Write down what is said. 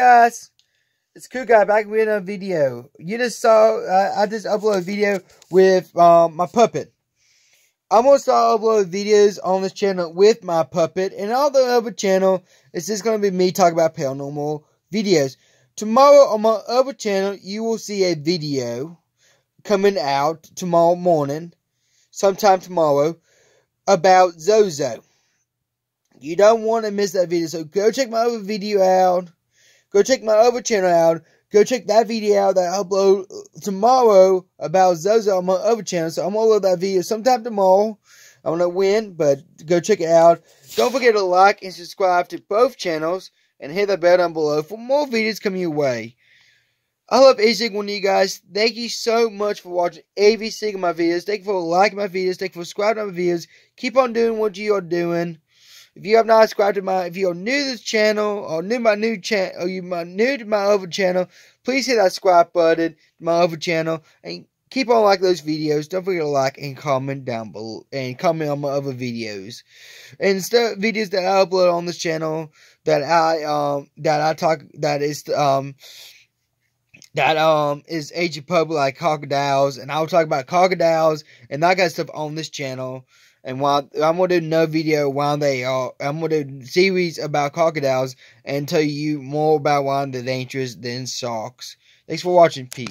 guys, it's Cool Guy back with a video. You just saw, uh, I just uploaded a video with um, my puppet. I'm going to start uploading videos on this channel with my puppet. And all the other channel, it's just going to be me talking about paranormal videos. Tomorrow on my other channel, you will see a video coming out tomorrow morning, sometime tomorrow, about Zozo. You don't want to miss that video, so go check my other video out Go check my other channel out. Go check that video out that I upload tomorrow about Zozo on my other channel. So I'm gonna upload that video sometime tomorrow. I don't know when, but go check it out. Don't forget to like and subscribe to both channels and hit the bell down below for more videos coming your way. I love every single one of you guys. Thank you so much for watching every single my videos. Thank you for liking my videos. Thank you for subscribing to my videos. Keep on doing what you are doing. If you have not subscribed to my, if you're new to this channel or new my new channel, or you are new to my other channel, please hit that subscribe button to my other channel and keep on liking those videos. Don't forget to like and comment down below and comment on my other videos and stuff videos that I upload on this channel that I um that I talk that is um that um is Asian public like crocodiles and I'll talk about crocodiles and that kind of stuff on this channel. And while I'm gonna do no video while they are, I'm gonna do series about crocodiles and tell you more about why they're dangerous than sharks. Thanks for watching. Peace.